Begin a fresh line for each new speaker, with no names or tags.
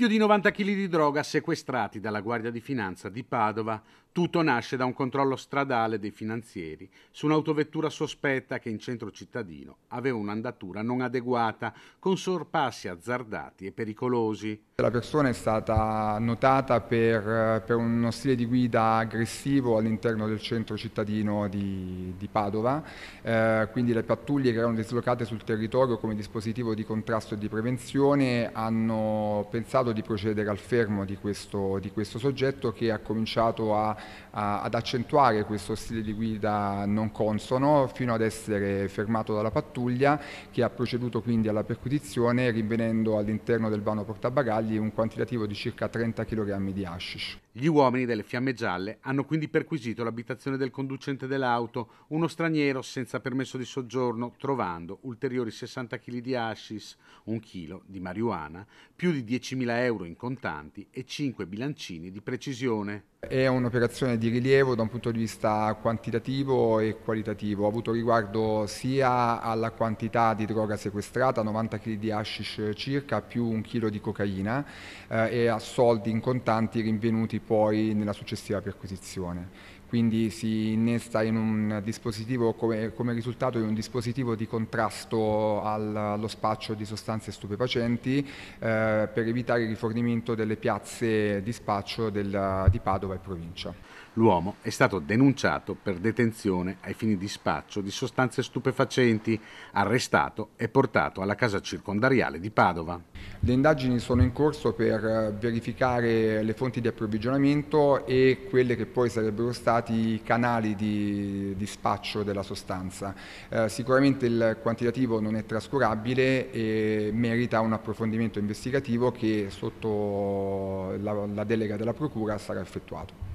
Più di 90 kg di droga sequestrati dalla Guardia di Finanza di Padova. Tutto nasce da un controllo stradale dei finanzieri su un'autovettura sospetta che in centro cittadino aveva un'andatura non adeguata, con sorpassi azzardati e pericolosi.
La persona è stata notata per, per uno stile di guida aggressivo all'interno del centro cittadino di, di Padova, eh, quindi le pattuglie che erano dislocate sul territorio come dispositivo di contrasto e di prevenzione hanno pensato pensato di procedere al fermo di questo, di questo soggetto che ha cominciato a, a, ad accentuare questo stile di guida non consono fino ad essere fermato dalla pattuglia che ha proceduto quindi alla perquisizione rinvenendo all'interno del vano portabagagli un quantitativo di circa 30 kg di hashish.
Gli uomini delle Fiamme Gialle hanno quindi perquisito l'abitazione del conducente dell'auto, uno straniero senza permesso di soggiorno, trovando ulteriori 60 kg di hashish, un chilo di marijuana, più di 10.000 euro in contanti e 5 bilancini di precisione.
È un'operazione di rilievo da un punto di vista quantitativo e qualitativo, ha avuto riguardo sia alla quantità di droga sequestrata, 90 kg di hashish circa, più un chilo di cocaina eh, e a soldi in contanti rinvenuti poi nella successiva perquisizione. Quindi si innesta in un dispositivo come, come risultato di un dispositivo di contrasto al, allo spaccio di sostanze stupefacenti eh, per evitare il rifornimento delle piazze di spaccio del, di Padova e provincia.
L'uomo è stato denunciato per detenzione ai fini di spaccio di sostanze stupefacenti, arrestato e portato alla casa circondariale di Padova.
Le indagini sono in corso per verificare le fonti di approvvigionamento e quelle che poi sarebbero stati i canali di, di spaccio della sostanza. Eh, sicuramente il quantitativo non è trascurabile e merita un approfondimento investigativo che sotto la, la delega della Procura sarà effettuato.